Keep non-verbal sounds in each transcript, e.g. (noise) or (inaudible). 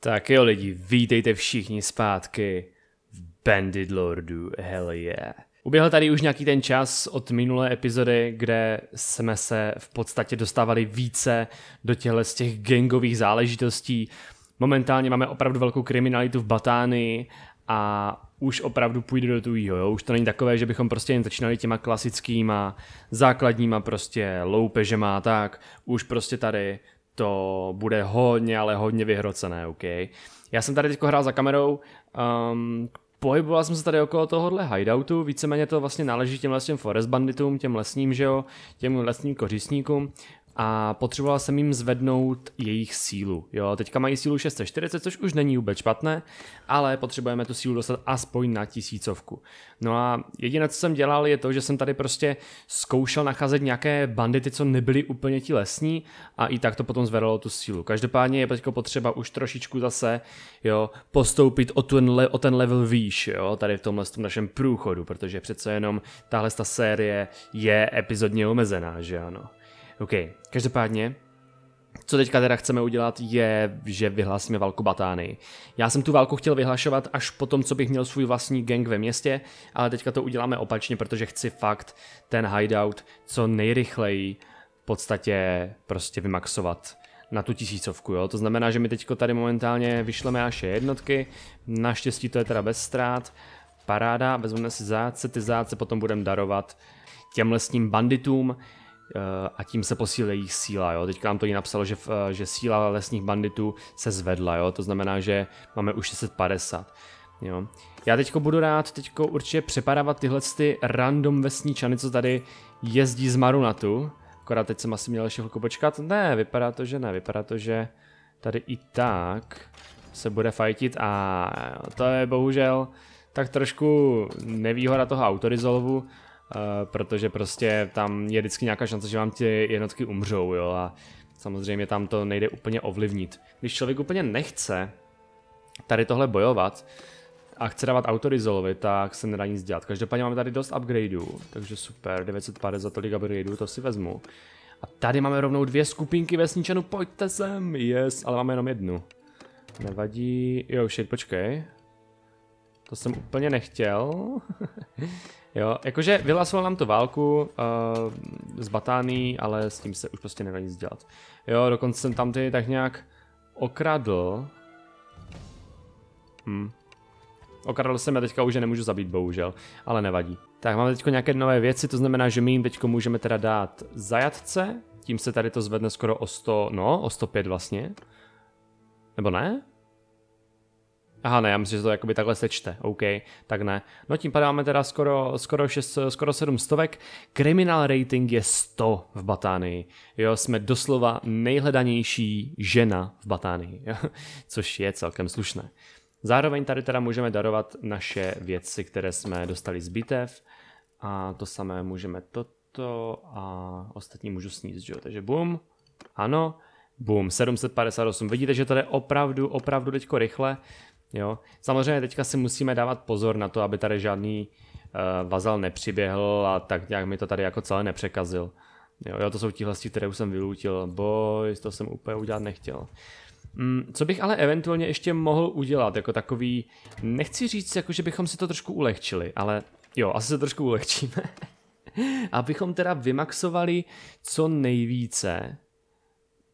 Tak jo lidi, vítejte všichni zpátky v Bandit Lordu, hell yeah. Uběhl tady už nějaký ten čas od minulé epizody, kde jsme se v podstatě dostávali více do těchto z těch gangových záležitostí. Momentálně máme opravdu velkou kriminalitu v Batánii a už opravdu půjde do tujího, jo? Už to není takové, že bychom prostě jen začínali těma klasickýma, základníma prostě loupežema a tak. Už prostě tady to bude hodně, ale hodně vyhrocené, OK? Já jsem tady teď hrál za kamerou, um, pohyboval jsem se tady okolo tohohle hideoutu, víceméně to vlastně náleží těm těm forest banditům, těm lesním, že jo, těm lesním kořistníkům a potřeboval jsem jim zvednout jejich sílu. Jo, teďka mají sílu 640, což už není vůbec špatné, ale potřebujeme tu sílu dostat aspoň na tisícovku. No a jediné, co jsem dělal, je to, že jsem tady prostě zkoušel nacházet nějaké bandity, co nebyly úplně ti lesní a i tak to potom zvedalo tu sílu. Každopádně je teďka potřeba už trošičku zase jo, postoupit o ten, le, o ten level výš, jo, tady v tomhle tom našem průchodu, protože přece jenom tahle ta série je epizodně omezená, že ano. OK, každopádně, co teďka teda chceme udělat je, že vyhlásíme válku Batánii. Já jsem tu válku chtěl vyhlašovat až po tom, co bych měl svůj vlastní gang ve městě, ale teďka to uděláme opačně, protože chci fakt ten hideout co nejrychleji v podstatě prostě vymaxovat na tu tisícovku, jo. To znamená, že my teďko tady momentálně vyšleme až jednotky, naštěstí to je teda bez ztrát, paráda, vezmeme si záce, ty záce potom budeme darovat těm lesním banditům, a tím se posílí jejich síla. Jo. Teďka nám to i napsalo, že, eh, že síla lesních banditů se zvedla, jo. to znamená, že máme už 650. Jo. Já teďko budu rád teďko určitě přepadávat tyhle ty random vesničany, co tady jezdí z Marunatu. Akorát teď jsem asi měl ještě chvilku počkat. Ne, vypadá to, že ne. Vypadá to, že tady i tak se bude fajtit a to je bohužel tak trošku nevýhoda toho autorizolvu, protože prostě tam je vždycky nějaká šance, že vám ty jednotky umřou, jo, a samozřejmě tam to nejde úplně ovlivnit. Když člověk úplně nechce tady tohle bojovat a chce dávat autorizolovi, tak se nedá nic dělat. Každopádně máme tady dost upgradeů, takže super, 950 za tolik upgradeů, to si vezmu. A tady máme rovnou dvě skupinky vesničanů, pojďte sem, yes, ale máme jenom jednu. Nevadí, jo, shit, počkej. To jsem úplně nechtěl. (laughs) Jo, jakože vyhlasoval nám to válku uh, z Batání, ale s tím se už prostě nedá nic dělat. Jo, dokonce jsem tam ty tak nějak okradl. Hm. Okradl jsem, já teďka už je nemůžu zabít, bohužel, ale nevadí. Tak máme teď nějaké nové věci, to znamená, že my jim teď můžeme teda dát zajatce, tím se tady to zvedne skoro o 100, no, o 105 vlastně. Nebo ne? Aha, ne, já myslím, že to jakoby takhle sečte, OK, tak ne. No tím padáme teda skoro, skoro, 6, skoro 7 stovek. Criminal rating je 100 v Batánii. Jo, jsme doslova nejhledanější žena v Batánii, jo? (laughs) což je celkem slušné. Zároveň tady teda můžeme darovat naše věci, které jsme dostali z bitev a to samé můžeme toto a ostatní můžu sníst, jo? takže bum, ano, bum, 758. Vidíte, že to jde opravdu, opravdu teďko rychle. Jo? Samozřejmě teďka si musíme dávat pozor na to, aby tady žádný uh, vazal nepřiběhl a tak nějak mi to tady jako celé nepřekazil. Jo, jo to jsou tihle, které už jsem vylutil. Boj, to jsem úplně udělat nechtěl. Mm, co bych ale eventuálně ještě mohl udělat, jako takový, nechci říct, jako že bychom si to trošku ulehčili, ale jo, asi se trošku ulehčíme. (laughs) Abychom teda vymaxovali co nejvíce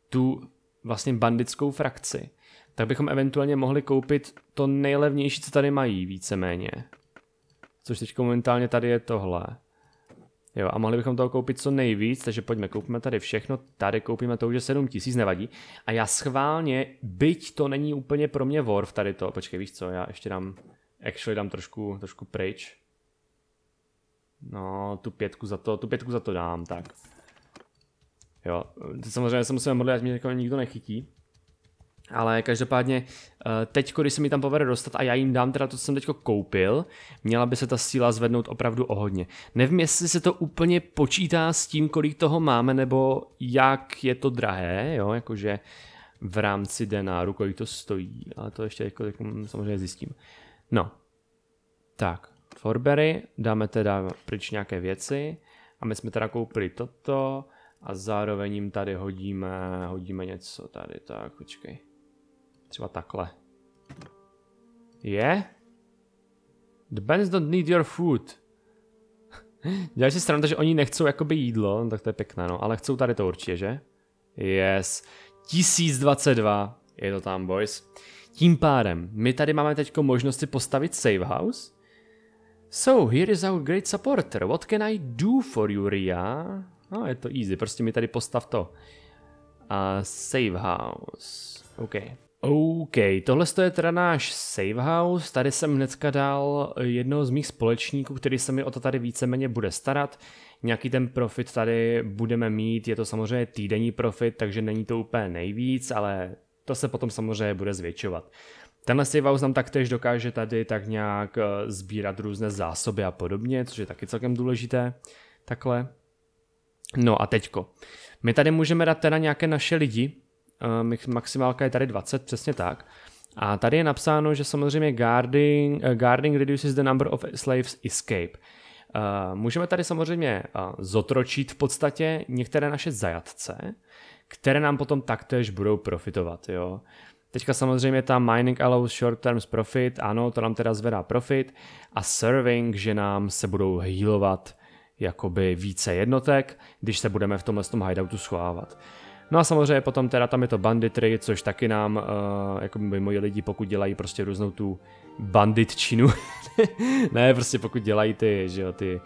tu vlastně bandickou frakci tak bychom eventuálně mohli koupit to nejlevnější, co tady mají, víceméně. Což teď momentálně tady je tohle. Jo, a mohli bychom toho koupit co nejvíc, takže pojďme, koupíme tady všechno, tady koupíme to už je 7000, nevadí. A já schválně, byť to není úplně pro mě Worf tady to, počkej, víš co, já ještě dám, actually dám trošku, trošku pryč. No, tu pětku za to, tu pětku za to dám, tak. Jo, samozřejmě se musíme modlit, ať mě nikdo nechytí. Ale každopádně eh, teď, když se mi tam povede dostat a já jim dám teda to, co jsem teď koupil, měla by se ta síla zvednout opravdu o hodně. Nevím, jestli se to úplně počítá s tím, kolik toho máme, nebo jak je to drahé, jo, jakože v rámci denáru, kolik to stojí, ale to ještě jako, samozřejmě zjistím. No, tak, Forbery, dáme teda pryč nějaké věci a my jsme teda koupili toto a zároveň jim tady hodíme, hodíme něco tady, tak počkej. Třeba takhle. Je? Yeah? The bands don't need your food. (laughs) Děláš si stranu, že oni nechcou jakoby jídlo, no, tak to je pěkné, no, ale chcou tady to určitě, že? Yes. 1022. Je to tam, boys. Tím pádem, my tady máme teď možnost si postavit save house. So, here is our great supporter. What can I do for you, Ria? No, je to easy, prostě mi tady postav to. A uh, save house. OK. OK, tohle je teda náš save house, tady jsem hnedka dal jednoho z mých společníků, který se mi o to tady víceméně bude starat. Nějaký ten profit tady budeme mít, je to samozřejmě týdenní profit, takže není to úplně nejvíc, ale to se potom samozřejmě bude zvětšovat. Tenhle save house nám taktéž dokáže tady tak nějak eh, sbírat různé zásoby a podobně, což je taky celkem důležité. Takhle. No a teďko. My tady můžeme dát teda nějaké naše lidi, maximálka je tady 20, přesně tak. A tady je napsáno, že samozřejmě guarding, uh, guarding reduces the number of slaves escape. Uh, můžeme tady samozřejmě uh, zotročit v podstatě některé naše zajatce, které nám potom taktéž budou profitovat. Jo. Teďka samozřejmě ta mining allows short term profit, ano, to nám teda zvedá profit a serving, že nám se budou healovat jakoby více jednotek, když se budeme v tomhle tom hideoutu schovávat. No a samozřejmě potom teda tam je to banditry, což taky nám, uh, jako by moji lidi, pokud dělají prostě různou tu banditčinu, (laughs) ne, prostě pokud dělají ty, že jo, ty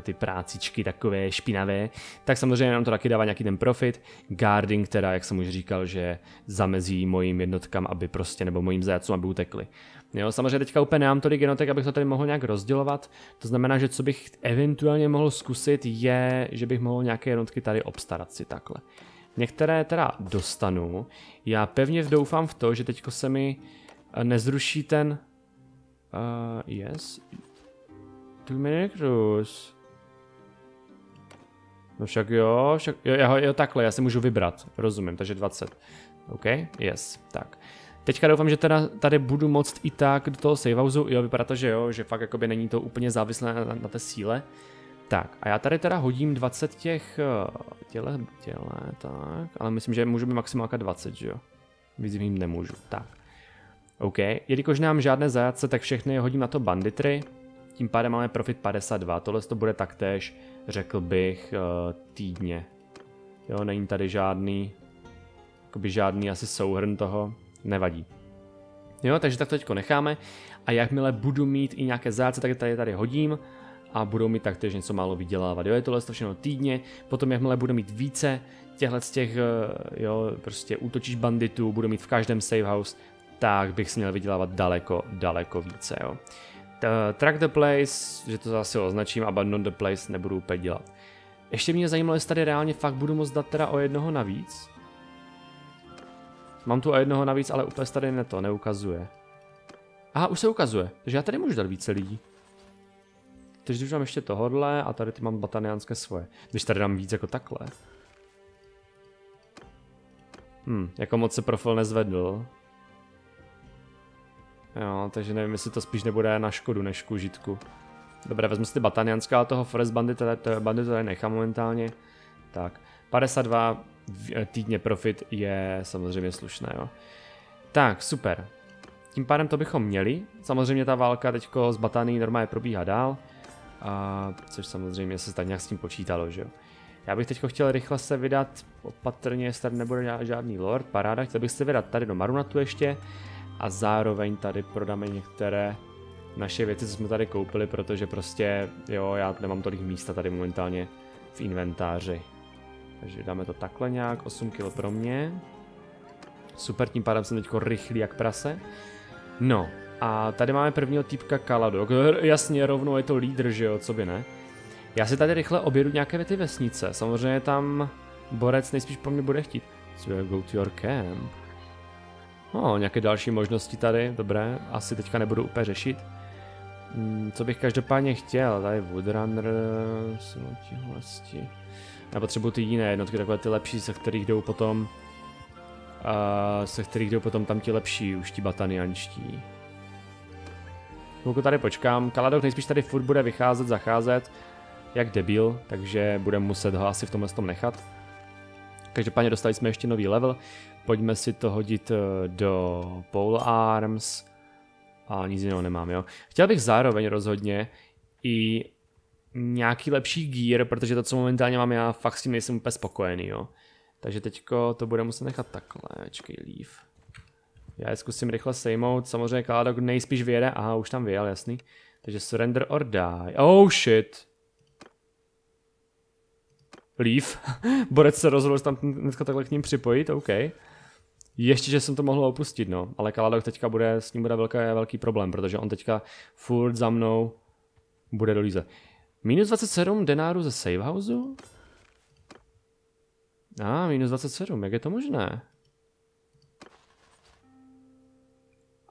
ty prácičky takové špinavé, tak samozřejmě nám to taky dává nějaký ten profit. Guarding teda, jak jsem už říkal, že zamezí mojím jednotkám, aby prostě, nebo mojím zajacům, aby utekli. Jo, samozřejmě teďka úplně nemám tolik jednotek, abych to tady mohl nějak rozdělovat. To znamená, že co bych eventuálně mohl zkusit je, že bych mohl nějaké jednotky tady obstarat si takhle. Některé teda dostanu. Já pevně doufám v to, že teďko se mi eh, nezruší ten... Uh, yes. Minute cruise. No však jo, však jo, jo, jo, takhle, já si můžu vybrat, rozumím, takže 20. OK, yes, tak. Teďka doufám, že teda tady budu moct i tak do toho save houseu, jo, vypadá to, že jo, že fakt jakoby není to úplně závislé na, na, té síle. Tak, a já tady teda hodím 20 těch eh, těle, těle, tak, ale myslím, že můžu být maximálka 20, že jo. Víc jim nemůžu, tak. OK, jelikož nemám žádné zajatce, tak všechny hodím na to banditry. Tím pádem máme profit 52, tohle to bude taktéž, řekl bych, eh, týdně. Jo, není tady žádný, jakoby žádný asi souhrn toho, nevadí. Jo, takže tak to teďko necháme a jakmile budu mít i nějaké záce, tak tady tady hodím a budou mi taktéž něco málo vydělávat. Jo, je tohle to všechno týdně, potom jakmile budu mít více těchhle z těch, eh, jo, prostě útočíš banditů, budu mít v každém save house, tak bych si měl vydělávat daleko, daleko více, jo. Track the place, že to zase označím, abandon the place nebudu úplně dělat. Ještě mě zajímalo, jestli tady reálně fakt budu moct dát teda o jednoho navíc. Mám tu o jednoho navíc, ale úplně tady ne to neukazuje. Aha, už se ukazuje, takže já tady můžu dát více lidí. Takže už mám ještě tohodle a tady ty mám bataniánské svoje. Když tady dám víc jako takhle. Hm, jako moc se profil nezvedl. Jo, takže nevím, jestli to spíš nebude na škodu než k užitku. Dobré, vezmu si ale toho Forest Bandit, bandit tady nechám momentálně. Tak, 52 týdně profit je samozřejmě slušné, jo. Tak, super. Tím pádem to bychom měli. Samozřejmě ta válka teďko z Batany normálně probíhá dál. A, což samozřejmě se tak nějak s tím počítalo, že jo. Já bych teď chtěl rychle se vydat opatrně, jestli tady nebude žádný lord, paráda, chtěl bych se vydat tady do Marunatu ještě a zároveň tady prodáme některé naše věci, co jsme tady koupili, protože prostě, jo, já nemám tolik místa tady momentálně v inventáři. Takže dáme to takhle nějak, 8 kg pro mě. Super, tím pádem jsem teďko rychlý jak prase. No, a tady máme prvního týpka Kalado. (laughs) Jasně, rovnou je to lídr, že jo, co by ne. Já si tady rychle objedu nějaké ty vesnice. Samozřejmě tam borec nejspíš po mně bude chtít. So go to your camp. No, nějaké další možnosti tady, dobré, asi teďka nebudu úplně řešit. Hmm, co bych každopádně chtěl, tady Woodrunner, sunutí vlasti. Já potřebuji ty jiné jednotky, takové ty lepší, se kterých jdou potom, uh, se kterých jdou potom tam ti lepší, už ti batanianští. Chvilku tady počkám, Kaladok nejspíš tady furt bude vycházet, zacházet, jak debil, takže budeme muset ho asi v tomhle tom nechat. Každopádně dostali jsme ještě nový level. Pojďme si to hodit eh, do pole arms. A nic jiného nemám, jo. Chtěl bych zároveň rozhodně i nějaký lepší gear, protože to, co momentálně mám já, fakt s tím nejsem úplně spokojený, jo. Takže teďko to bude muset nechat takhle, čekej, leave. Já je zkusím rychle sejmout, samozřejmě Kaladok nejspíš vyjede, aha, už tam vyjel, jasný. Takže surrender or die. Oh shit. Leave. (laughs) Borec se rozhodl tam dneska takhle k ním připojit, OK. Ještě, že jsem to mohl opustit, no. Ale Kaladok teďka bude, s ním bude velký, velký problém, protože on teďka furt za mnou bude dolízet. Minus 27 denáru ze savehouseu? A, ah, minus 27, jak je to možné?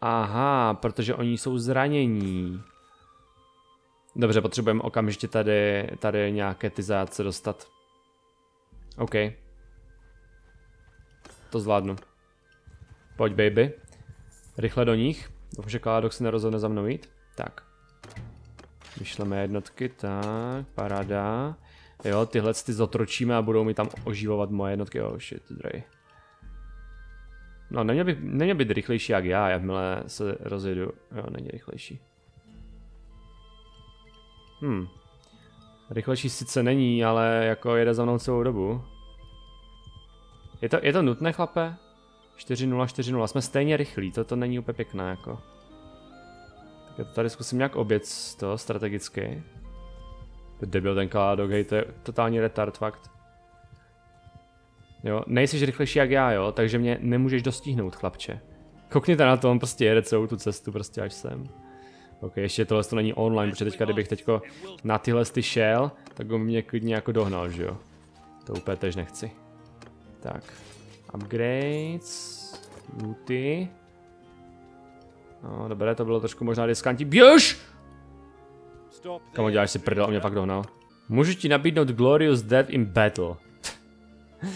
Aha, protože oni jsou zranění. Dobře, potřebujeme okamžitě tady, tady nějaké ty zajatce dostat. OK. To zvládnu. Pojď, baby. Rychle do nich. Doufám, že Kaladok se nerozhodne za mnou jít. Tak. Vyšleme jednotky, tak, paráda. Jo, tyhle ty zotročíme a budou mi tam oživovat moje jednotky. Oh shit, drej. No, neměl, by, neměl být rychlejší jak já, jakmile se rozjedu. Jo, není rychlejší. Hm. Rychlejší sice není, ale jako jede za mnou celou dobu. Je to, je to nutné, chlape? 4-0, 4-0. Jsme stejně rychlí, to, to není úplně pěkné, jako. Tak já to tady zkusím nějak oběc to strategicky. To debil ten kaládok, hej, to je totální retard, fakt. Jo, nejsi rychlejší jak já, jo, takže mě nemůžeš dostihnout, chlapče. Koukněte na to, on prostě jede celou tu cestu prostě až sem. Ok, ještě tohle to není online, protože teďka kdybych teďko na tyhle ty šel, tak on mě klidně jako dohnal, že jo. To úplně tež nechci. Tak. Upgrades. Looty. No, dobré, to bylo trošku možná diskanti. Běž! Kamo děláš si prdel, on mě fakt dohnal. Můžu ti nabídnout Glorious Death in Battle. Uh,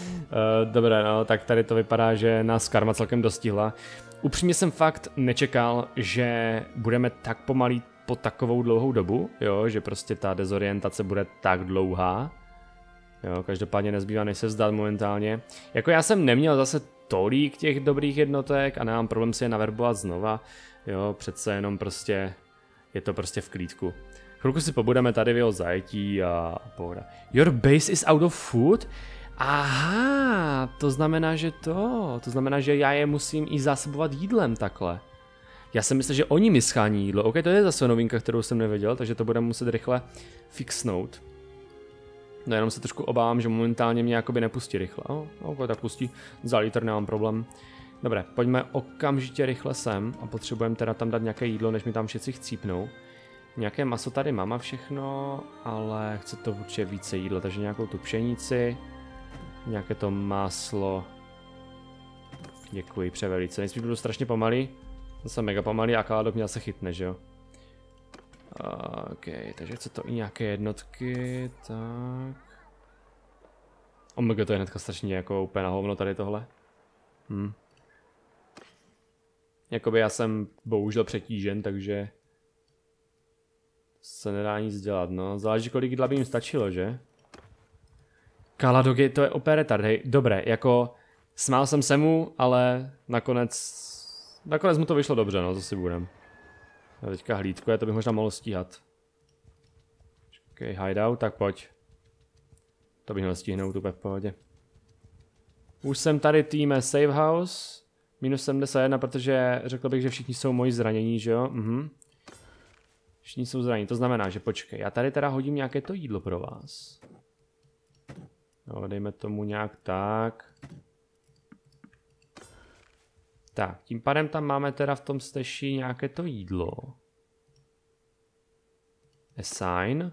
dobré, no, tak tady to vypadá, že nás karma celkem dostihla. Upřímně jsem fakt nečekal, že budeme tak pomalý po takovou dlouhou dobu, jo, že prostě ta dezorientace bude tak dlouhá. Jo, každopádně nezbývá než se vzdát momentálně. Jako já jsem neměl zase tolik těch dobrých jednotek a nemám problém si je naverbovat znova. Jo, přece jenom prostě je to prostě v klídku. Chvilku si pobudeme tady v jeho zajetí a pohoda. Your base is out of food? Aha, to znamená, že to, to znamená, že já je musím i zásobovat jídlem takhle. Já jsem myslel, že oni mi schání jídlo. OK, to je zase novinka, kterou jsem nevěděl, takže to budeme muset rychle fixnout. No jenom se trošku obávám, že momentálně mě jakoby nepustí rychle. Oh, OK, tak pustí za litr, nemám problém. Dobré, pojďme okamžitě rychle sem a potřebujeme teda tam dát nějaké jídlo, než mi tam všichni chcípnou. Nějaké maso tady mám a všechno, ale chce to určitě více jídla, takže nějakou tu pšenici, Nějaké to máslo. Děkuji, převelice. Nejspíš budu strašně pomalý. Jsem mega pomalý a Kaladok mě se chytne, že jo? OK, takže chce to i nějaké jednotky, tak... Omega to je hnedka strašně jako úplně na hovno tady tohle. Hm. Jakoby já jsem bohužel přetížen, takže... Se nedá nic dělat, no. Záleží kolik jídla by jim stačilo, že? Kaladogy, to je opět hej, dobré, jako smál jsem se mu, ale nakonec, nakonec mu to vyšlo dobře, no, si budem. A teďka hlídku, já to bych možná mohl stíhat. Ok, hideout, tak pojď. To bych měl stihnout úplně v pohodě. Už jsem tady týme Save House, minus 71, protože řekl bych, že všichni jsou moji zranění, že jo? Mhm. Všichni jsou zranění, to znamená, že počkej, já tady teda hodím nějaké to jídlo pro vás. No, dejme tomu nějak tak. Tak, tím pádem tam máme teda v tom steši nějaké to jídlo. Assign.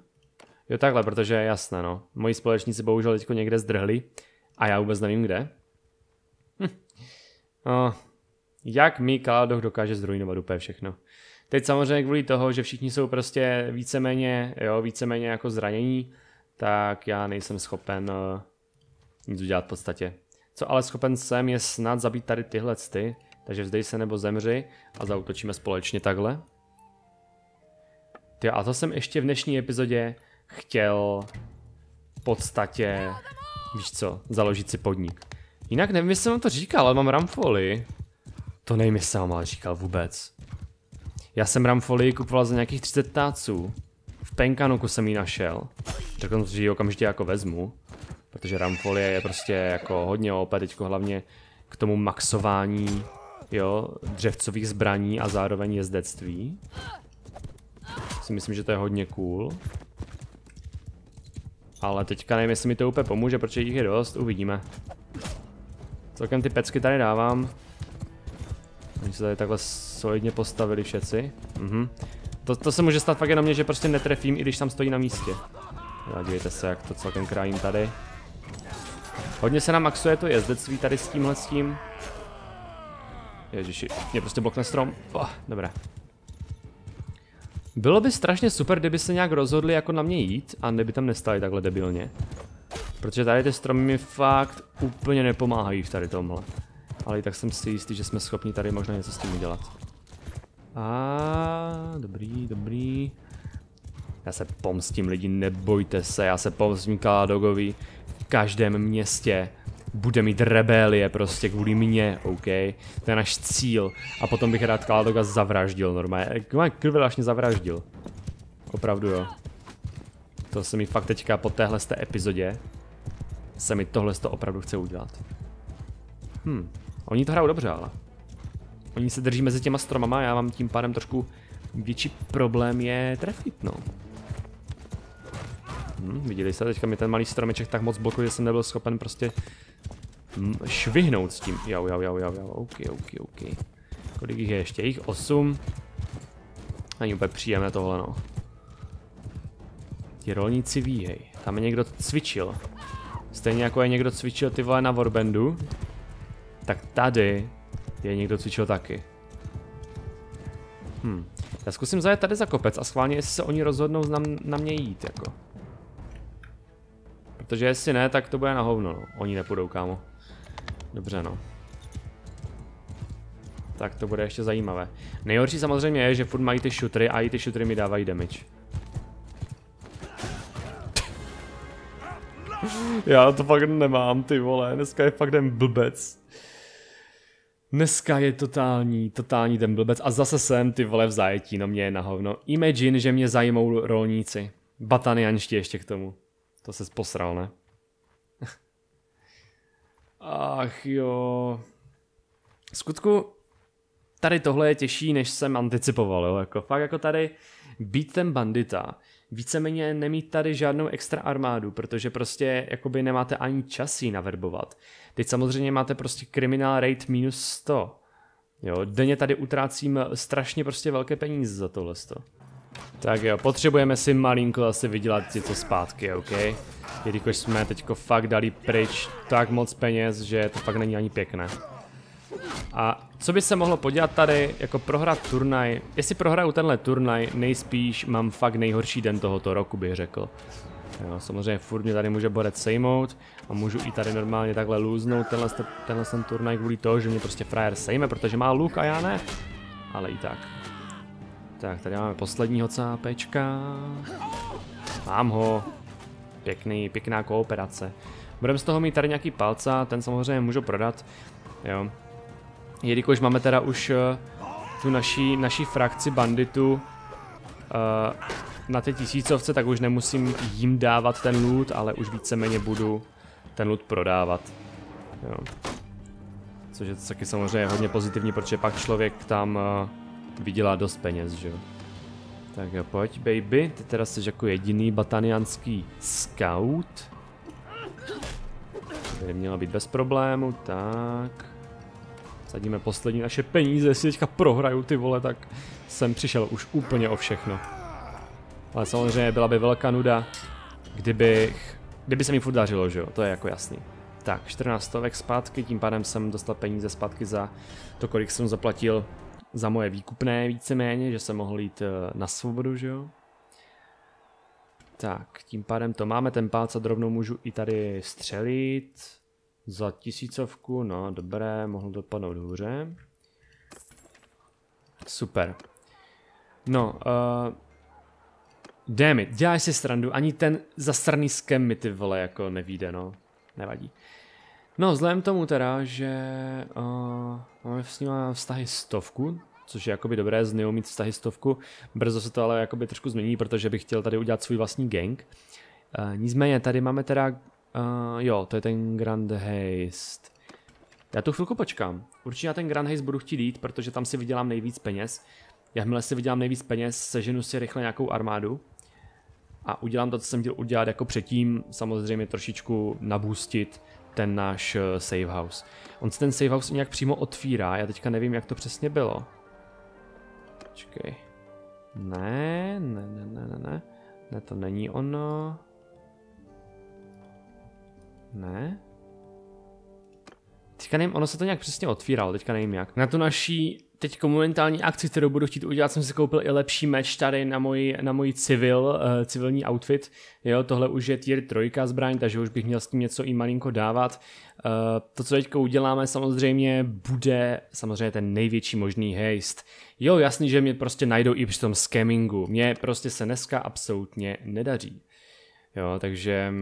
Jo takhle, protože je jasné no. Moji společníci bohužel teďko někde zdrhli a já vůbec nevím kde. Hm. No, jak mi Kaladoch dokáže zrujnovat úplně všechno. Teď samozřejmě kvůli toho, že všichni jsou prostě víceméně, jo, víceméně jako zranění, tak já nejsem schopen uh, nic udělat v podstatě. Co ale schopen jsem je snad zabít tady tyhle ty, takže vzdej se nebo zemři a zautočíme společně takhle. Ty, a to jsem ještě v dnešní epizodě chtěl v podstatě Víš co, založit si podnik. Jinak nevím, jestli jsem to říkal, ale mám ramfoly. To nevím, jestli jsem vám říkal vůbec. Já jsem ramfoly kupoval za nějakých 30 táců. V Penkanuku jsem ji našel. Řekl jsem, že ji okamžitě jako vezmu. Protože ramfolie je prostě jako hodně OP teďko hlavně k tomu maxování jo, dřevcových zbraní a zároveň jezdectví. Si myslím, že to je hodně cool. Ale teďka nevím, jestli mi to úplně pomůže, protože jich je dost, uvidíme. Celkem ty pecky tady dávám. Oni se tady takhle solidně postavili všetci. Mhm. To, to se může stát fakt jenom mě, že prostě netrefím, i když tam stojí na místě. Jo, dívejte se, jak to celkem krájím tady. Hodně se nám maxuje to jezdectví tady s tímhle s tím. Ježiši, mě prostě blokne strom. Oh, dobré. Bylo by strašně super, kdyby se nějak rozhodli jako na mě jít a neby tam nestali takhle debilně. Protože tady ty stromy mi fakt úplně nepomáhají v tady tomhle. Ale i tak jsem si jistý, že jsme schopni tady možná něco s tím udělat. A dobrý, dobrý. Já se pomstím lidi, nebojte se, já se pomstím Kaladogovi v každém městě bude mít rebelie prostě kvůli mně, OK? To je náš cíl. A potom bych rád Kaladoga zavraždil normálně. Krve vlastně zavraždil. Opravdu jo. To se mi fakt teďka po téhle té epizodě se mi tohle to opravdu chce udělat. Hm, oni to hrajou dobře, ale. Oni se drží mezi těma stromama, já mám tím pádem trošku větší problém je trefit, no. Hm, viděli jste, teďka mi ten malý stromeček tak moc blokuje, že jsem nebyl schopen prostě švihnout s tím. Jau, jau, jau, jau, jau, ok, ok, ok. Kolik jich je ještě? Jich 8. Není úplně příjemné tohle, no. Ti rolníci ví, hej. Tam je někdo cvičil. Stejně jako je někdo cvičil ty vole na Warbandu, tak tady je někdo cvičil taky. Hm. Já zkusím zajet tady za kopec a schválně, jestli se oni rozhodnou na, na mě jít, jako. Protože jestli ne, tak to bude na hovno, no. Oni nepůjdou, kámo. Dobře, no. Tak to bude ještě zajímavé. Nejhorší samozřejmě je, že furt mají ty šutry a i ty šutry mi dávají damage. (laughs) Já to fakt nemám, ty vole, dneska je fakt den blbec. Dneska je totální, totální ten blbec a zase jsem ty vole v zajetí, no mě je na hovno. Imagine, že mě zajímou rolníci. Batanianští ještě k tomu. To se posral, ne? (laughs) Ach jo. Skutku, tady tohle je těžší, než jsem anticipoval, jo? Jako fakt jako tady být ten bandita, víceméně nemít tady žádnou extra armádu, protože prostě jakoby nemáte ani čas jí naverbovat. Teď samozřejmě máte prostě kriminál rate minus 100. Jo, denně tady utrácím strašně prostě velké peníze za tohle. Tak jo, potřebujeme si malinko asi vydělat něco zpátky, OK? Jelikož jsme teďko fakt dali pryč tak moc peněz, že to fakt není ani pěkné. A co by se mohlo podělat tady, jako prohrát turnaj, jestli prohraju tenhle turnaj, nejspíš mám fakt nejhorší den tohoto roku, bych řekl. Jo, samozřejmě furt mě tady může borec sejmout a můžu i tady normálně takhle lůznout tenhle, tenhle ten turnaj kvůli toho, že mě prostě frajer sejme, protože má luk a já ne. Ale i tak. Tak, tady máme posledního cápečka. Mám ho. Pěkný, pěkná kooperace. Budeme z toho mít tady nějaký palca, ten samozřejmě můžu prodat. Jo. Jelikož máme teda už uh, tu naší, naší frakci banditu uh, na té tisícovce, tak už nemusím jim dávat ten loot, ale už víceméně budu ten loot prodávat. Jo. Což je taky samozřejmě hodně pozitivní, protože pak člověk tam uh, vydělá dost peněz, že jo. Tak jo, pojď baby, ty teda jsi jako jediný batanianský scout. Tady měla být bez problému, tak. Sadíme poslední naše peníze, jestli teďka prohraju ty vole, tak jsem přišel už úplně o všechno. Ale samozřejmě byla by velká nuda, kdybych, kdyby se mi furt dařilo, že jo, to je jako jasný. Tak, 14 stovek zpátky, tím pádem jsem dostal peníze zpátky za to, kolik jsem zaplatil za moje výkupné víceméně, že jsem mohl jít eh, na svobodu, že jo. Tak, tím pádem to máme, ten pálca rovnou můžu i tady střelit. Za tisícovku, no dobré, mohl dopadnout hůře. Super. No, uh, damn it, děláš si strandu, ani ten zasraný skem mi ty vole jako nevíde, no. nevadí. No, vzhledem tomu teda, že uh, máme s ním vztahy stovku, což je jakoby dobré z mít vztahy stovku, brzo se to ale jakoby trošku změní, protože bych chtěl tady udělat svůj vlastní gang. Uh, nicméně tady máme teda, uh, jo, to je ten Grand Haste. Já tu chvilku počkám. Určitě na ten Grand Haste budu chtít jít, protože tam si vydělám nejvíc peněz. Jakmile si vydělám nejvíc peněz, seženu si rychle nějakou armádu a udělám to, co jsem chtěl udělat jako předtím, samozřejmě trošičku nabůstit ten náš eh, save house. On se ten save house nějak přímo otvírá, já teďka nevím, jak to přesně bylo. Počkej. Ne, ne, ne, ne, ne. Ne, to není ono. Ne. Teďka nevím, ono se to nějak přesně otvíralo, teďka nevím jak. Na tu naší teď momentální akci, kterou budu chtít udělat, jsem si koupil i lepší meč tady na můj, na můj civil, uh, civilní outfit. Jo, tohle už je tier 3 zbraň, takže už bych měl s tím něco i malinko dávat. Uh, to, co teďka uděláme, samozřejmě bude samozřejmě ten největší možný haste. Jo, jasný, že mě prostě najdou i při tom scammingu. Mně prostě se dneska absolutně nedaří. Jo, takže...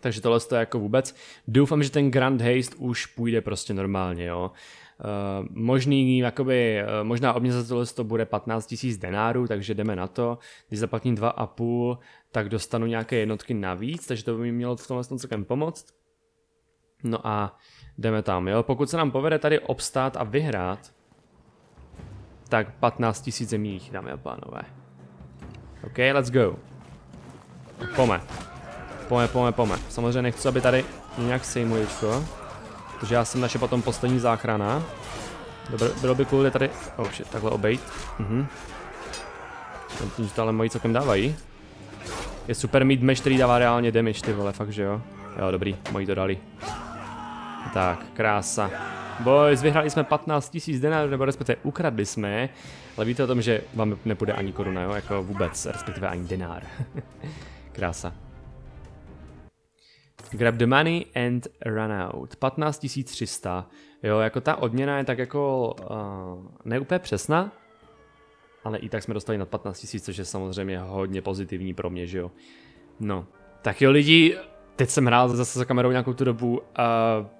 Takže tohle je jako vůbec. Doufám, že ten Grand Haste už půjde prostě normálně, jo. Uh, možný, jakoby, uh, možná odměn za tohle to bude 15 000 denárů, takže jdeme na to. Když zaplatím 2,5, tak dostanu nějaké jednotky navíc, takže to by mi mělo v tomhle celkem pomoct. No a jdeme tam, jo. Pokud se nám povede tady obstát a vyhrát, tak 15 000 zemí, dámy a pánové. OK, let's go. Pome. Pome, pome, pome. Samozřejmě nechci, aby tady nějak sejmuječko. Protože já jsem naše potom poslední záchrana. Dobře, bylo by cool tady... Oh shit, takhle obejít. Mhm. Tím, že to ale moji celkem dávají. Je super mít meč, který dává reálně damage, ty vole, fakt že jo. Jo, dobrý, moji to dali. Tak, krása. Boys, vyhráli jsme 15 000 denárů, nebo respektive ukradli jsme, ale víte o tom, že vám nepůjde ani koruna, jo, jako vůbec, respektive ani denár. (laughs) Krása. Grab the money and run out. 15300. Jo, jako ta odměna je tak jako uh, neúplně přesná, ale i tak jsme dostali na 15 000, což je samozřejmě hodně pozitivní pro mě, že jo. No, tak jo lidi, Teď jsem hrál zase za kamerou nějakou tu dobu a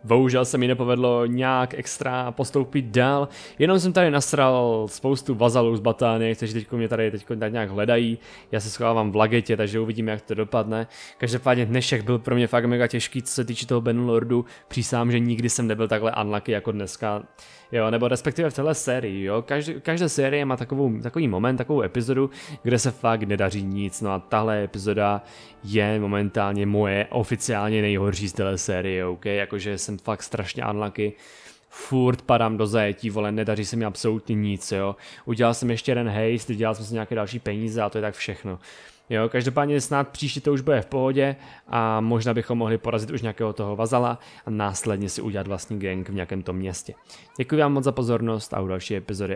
bohužel se mi nepovedlo nějak extra postoupit dál. Jenom jsem tady nasral spoustu vazalů z Batány, kteří teď mě tady teď nějak hledají. Já se schovávám v lagetě, takže uvidíme, jak to dopadne. Každopádně dnešek byl pro mě fakt mega těžký, co se týče toho Benlordu. Přísám, že nikdy jsem nebyl takhle unlucky jako dneska. Jo, nebo respektive v téhle sérii, jo. Každý, každá série má takovou, takový moment, takovou epizodu, kde se fakt nedaří nic. No a tahle epizoda je momentálně moje oficiálně nejhorší z téhle série, ok? Jakože jsem fakt strašně unlucky furt padám do zajetí, vole, nedaří se mi absolutně nic, jo. Udělal jsem ještě jeden haste, dělal jsem si nějaké další peníze a to je tak všechno. Jo, každopádně snad příště to už bude v pohodě a možná bychom mohli porazit už nějakého toho vazala a následně si udělat vlastní gang v nějakém tom městě. Děkuji vám moc za pozornost a u další epizody